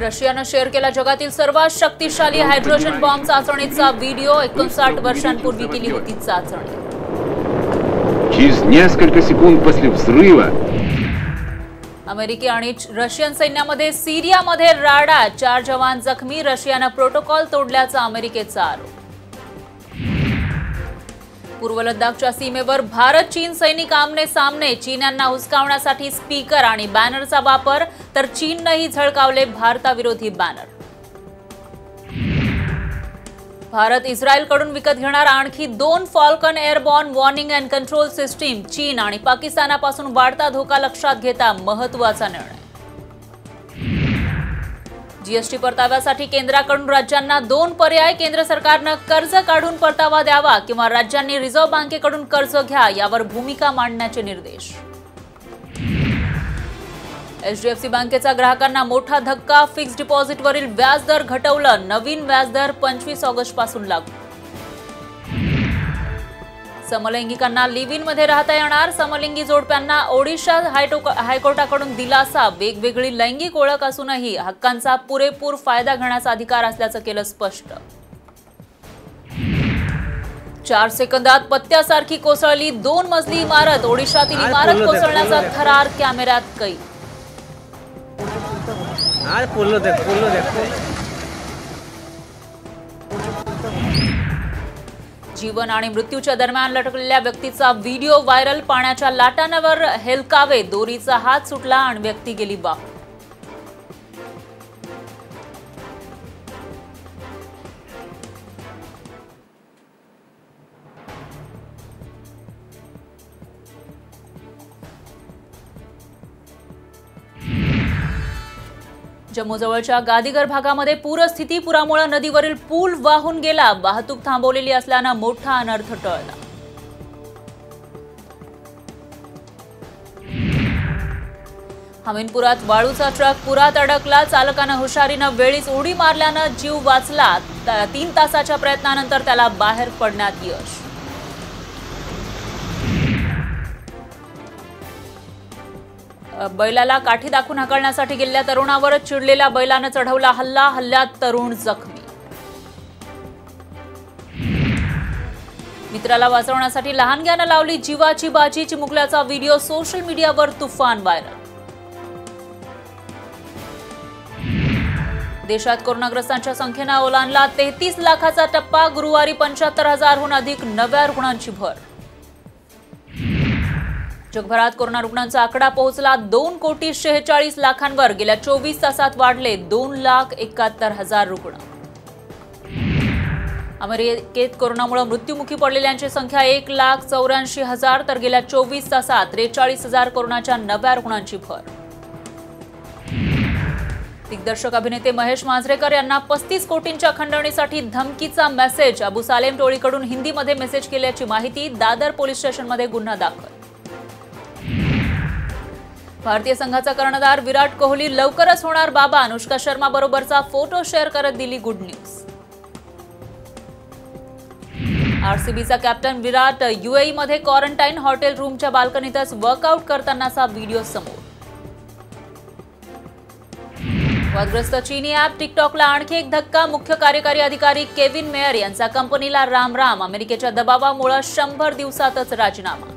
रशियानं शेअर केला जगातील सर्वात शक्तिशाली हायड्रोजन बॉम्ब चाचणीचा व्हिडिओ. एकोणसाठ वर्षांपूर्वी केली होती चाचणी. अमेरिकी आणि रशियन सैन्यामध्ये सिरियामध्ये राडा. चार जवान जखमी. रशियानं प्रोटोकॉल तोडल्याचा अमेरिकेचा आरोप. पूर्व लद्दाखच्या सीमेवर भारत चीन सैनिक आमने सामने. चीन यांना हुसकावण्यासाठी स्पीकर आणि बॅनरचा वापर तर चीननंही झळकावले भारताविरोधी बॅनर. भारत इस्रायलकडून विकत घेणार आणखी दोन Phalcon airborne warning and control system. चीन आणि पाकिस्तानापासून वाढता धोका लक्षात घेता महत्त्वाचा निर्णय. जीएसटी परताव्यासाठी केंद्राकडून राज्यांना दोन पर्याय केंद्र सरकारनं कर्ज काढून परतावा द्यावा किंवा राज्यांनी रिझर्व्ह बँकेकडून कर्ज घ्या यावर भूमिका मांडण्याचे निर्देश. एचडीएफसी बँकेचा ग्राहकांना मोठा धक्का फिक्स्ड डिपॉझिटवरील व्याजदर घटवलं नवीन व्याजदर पंचवीस ऑगस्टपासून लागू. समलैंगिकांना लिव्ह इनमध्ये राहता येणार. समलिंगी जोडप्यांना ओडिशा हायकोर्टाकडून दिलासा. वेगवेगळी लैंगिक ओळख असूनही हक्कांचा पुरेपूर फायदा घेण्याचा अधिकार असल्याचं केलं स्पष्ट. चार सेकंदात पत्त्यासारखी कोसळली दोन मजली इमारत. ओडिशातील इमारत कोसळण्याचा. थरार कॅमेऱ्यात कैद. जीवन आणि मृत्यूच्या दरम्यान लटकलेल्या व्यक्तीचा व्हिडिओ व्हायरल पाण्याच्या लाटांवर हेलकावे दोरीचा हात सुटला आणि व्यक्ती गेली वाहून जम्मूजवळच्या गादीगर भागामध्ये पूरस्थिती पुरामुळे नदीवरील पूल वाहून गेला. वाहतूक थांबवलेली असल्यानं मोठा अनर्थ टळला हमीनपुरात वाळूचा ट्रक पुरात अडकला. चालकानं हुशारीनं वेळीच उडी मारल्यानं जीव वाचला. तीन तासाच्या प्रयत्नानंतर त्याला बाहेर पडण्यात यश. बैलाला काठी दाखवून हाकलण्यासाठी गेलेल्या तरुणावर चिडलेल्या बैलानं चढवला हल्ला हल्ल्यात तरुण जखमी. मित्राला वाचवण्यासाठी लहानग्यानं लावली जीवाची बाजी चिमुकल्याचा व्हिडिओ सोशल मीडियावर तुफान व्हायरल. देशात कोरोनाग्रस्तांच्या संख्येनं ओलांडला तेहतीस लाखाचा टप्पा गुरुवारी पंच्याहत्तर हजारहून अधिक नव्या रुग्णांची भर. जगभरात कोरोना रुग्णांचा आकडा पोहोचला. दोन कोटी शेहेचाळीस लाखांवर गेल्या चोवीस तासात वाढले दोन लाख एकाहत्तर हजार रुग्ण. अमेरिकेत कोरोनामुळे मृत्युमुखी पडलेल्यांची संख्या एक लाख चौऱ्याऐंशी हजार तर गेल्या चोवीस तासात त्रेचाळीस हजार कोरोनाच्या नव्या रुग्णांची भर. दिग्दर्शक अभिनेते महेश मांजरेकर यांना पस्तीस कोटींच्या खंडणीसाठी धमकीचा मेसेज. अबू सालेम टोळीकडून हिंदीमध्ये मेसेज केल्याची माहिती दादर पोलीस स्टेशनमध्ये गुन्हा दाखल. भारतीय संघाचा कर्णधार विराट कोहली लवकरच होणार बाबा. अनुष्का शर्मा बरोबरचा फोटो शेअर करत दिली गुड न्यूज. आरसीबीचा कॅप्टन विराट युएई मध्ये क्वारंटाईन हॉटेल रूमच्या बाल्कनीतच वर्कआउट करतानाचा व्हिडिओ समोर. वादग्रस्त चीनी ॲप टिकटॉकला आणखी एक धक्का. मुख्य कार्यकारी अधिकारी केविन मेयर यांचा कंपनीला राम राम अमेरिकेच्या दबावामुळे शंभर दिवसातच राजीनामा.